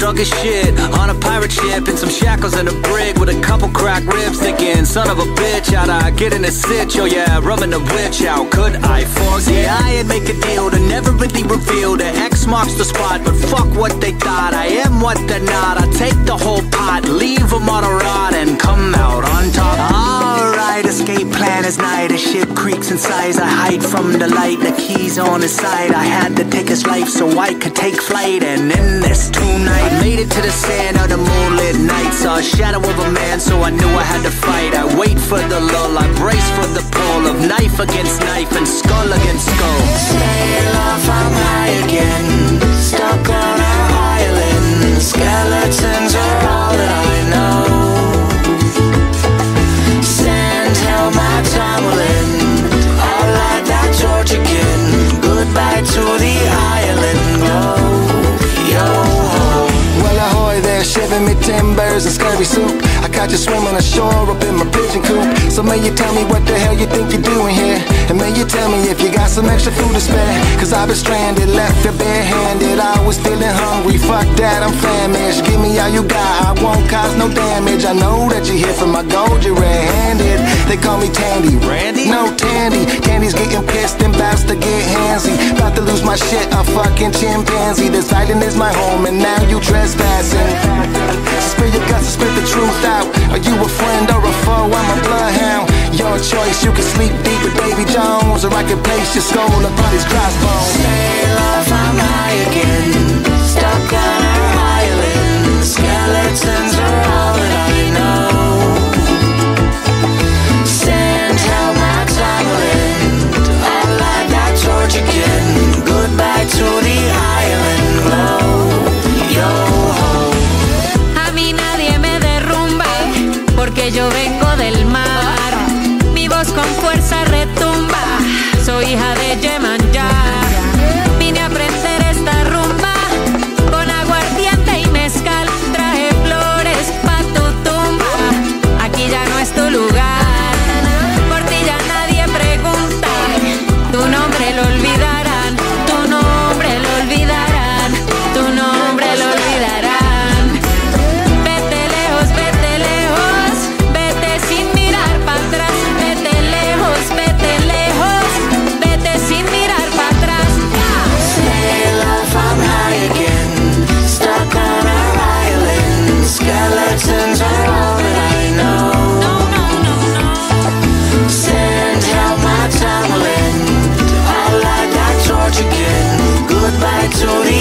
drunk as shit On a pirate ship in some shackles in a brig With a couple cracked ribs thinking Son of a bitch, how'd I get in a sitch? Oh yeah, rubbing the witch, how could I foresee? I had make a deal to never really reveal The X marks the spot, but fuck what they thought. I am what they're not, I take the whole pot Leave them on a rod and come out on top. Alright, escape plan is night. As shit creaks in size, I hide from the light. The keys on his side, I had to take his life So I could take flight, and in this tonight I made it to the sand of the moonlit night. Saw a shadow of a man, so I knew I had to fight. I wait for the lull, I brace for the pull Of knife against knife and skull against skull. Sail off, I'm high again timbers and scurvy soup. I caught you swimming ashore up in my pigeon coop. So may you tell me what the hell you think you're doing here? And may you tell me if you got some extra food to spare? Cause I've been stranded, left here barehanded. I was feeling hungry, fuck that, I'm famished. Give me all you got, I won't cause no damage. I know that you're here for my gold, you're red handed. They call me Tandy. Randy? No, Tandy. Candy's getting pissed and bounce to get handsy. About to lose my shit, a fucking chimpanzee. This island is my home, and now you you can sleep deep with Davy Jones, or I can place your skull upon his crossbones. Sail off, I'm high again Stuck on an island Skeletons are all that I know. Sand held my time will end I'll light that torch again. Goodbye to the island glow. Yo ho. A mí nadie me derrumba, porque yo vengo del mar. Con fuerza retumba, soy hija de Yemanjá. End